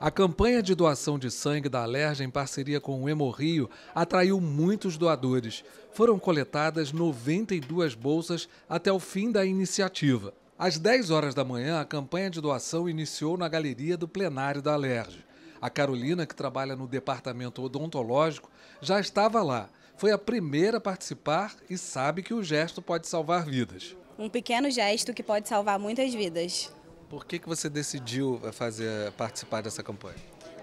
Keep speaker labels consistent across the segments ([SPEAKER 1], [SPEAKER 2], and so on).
[SPEAKER 1] A campanha de doação de sangue da Alerj em parceria com o Hemorrio atraiu muitos doadores. Foram coletadas 92 bolsas até o fim da iniciativa. Às 10 horas da manhã, a campanha de doação iniciou na galeria do plenário da Alerj. A Carolina, que trabalha no departamento odontológico, já estava lá. Foi a primeira a participar e sabe que o gesto pode salvar vidas.
[SPEAKER 2] Um pequeno gesto que pode salvar muitas vidas.
[SPEAKER 1] Por que, que você decidiu fazer participar dessa campanha?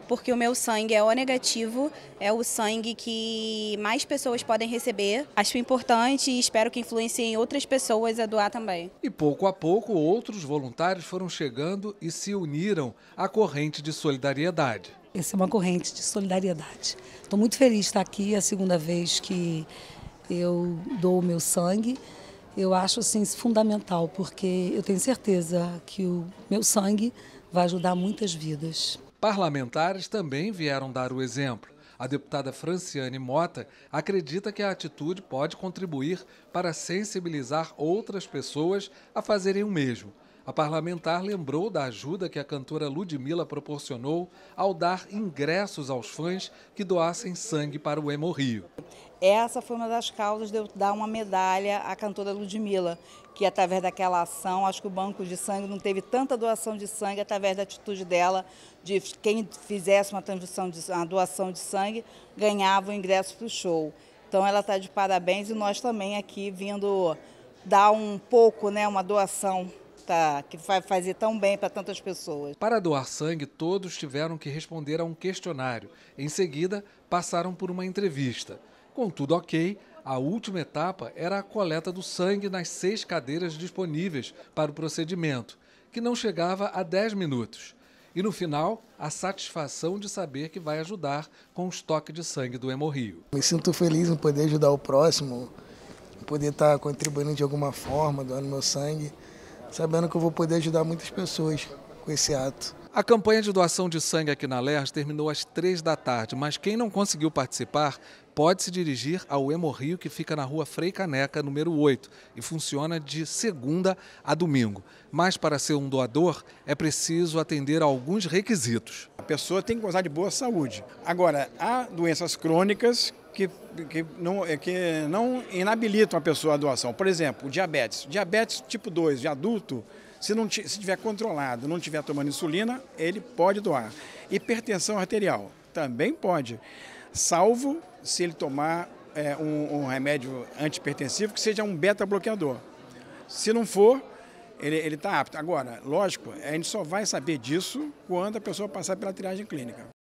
[SPEAKER 2] Porque o meu sangue é O negativo, é o sangue que mais pessoas podem receber. Acho importante e espero que influenciem outras pessoas a doar também.
[SPEAKER 1] E pouco a pouco outros voluntários foram chegando e se uniram à corrente de solidariedade.
[SPEAKER 3] Essa é uma corrente de solidariedade. Estou muito feliz de estar aqui, é a segunda vez que eu dou o meu sangue eu acho assim fundamental, porque eu tenho certeza que o meu sangue vai ajudar muitas vidas.
[SPEAKER 1] Parlamentares também vieram dar o exemplo. A deputada Franciane Mota acredita que a atitude pode contribuir para sensibilizar outras pessoas a fazerem o mesmo. A parlamentar lembrou da ajuda que a cantora Ludmilla proporcionou ao dar ingressos aos fãs que doassem sangue para o Hemorrio.
[SPEAKER 4] Essa foi uma das causas de eu dar uma medalha à cantora Ludmilla, que através daquela ação, acho que o banco de sangue não teve tanta doação de sangue através da atitude dela, de quem fizesse uma transfusão de uma doação de sangue ganhava o ingresso para o show. Então ela está de parabéns e nós também aqui vindo dar um pouco, né, uma doação tá, que vai fazer tão bem para tantas pessoas.
[SPEAKER 1] Para doar sangue, todos tiveram que responder a um questionário. Em seguida, passaram por uma entrevista. Com tudo ok, a última etapa era a coleta do sangue nas seis cadeiras disponíveis para o procedimento, que não chegava a 10 minutos. E no final, a satisfação de saber que vai ajudar com o estoque de sangue do Hemorrio.
[SPEAKER 5] Me sinto feliz em poder ajudar o próximo, poder estar contribuindo de alguma forma, doando meu sangue sabendo que eu vou poder ajudar muitas pessoas com esse ato.
[SPEAKER 1] A campanha de doação de sangue aqui na LERJ terminou às três da tarde, mas quem não conseguiu participar pode se dirigir ao Hemorrio, que fica na rua Frei Caneca, número 8, e funciona de segunda a domingo. Mas para ser um doador, é preciso atender a alguns requisitos.
[SPEAKER 6] A pessoa tem que gozar de boa saúde. Agora, há doenças crônicas que, que, não, que não inabilitam a pessoa a doação. Por exemplo, diabetes. Diabetes tipo 2 de adulto, se não se tiver controlado, não estiver tomando insulina, ele pode doar. Hipertensão arterial também pode, salvo se ele tomar é, um, um, remédio antipertensivo que seja um beta-bloqueador. Se não for, ele está apto. Agora, lógico, a gente só vai saber disso quando a pessoa passar pela triagem clínica.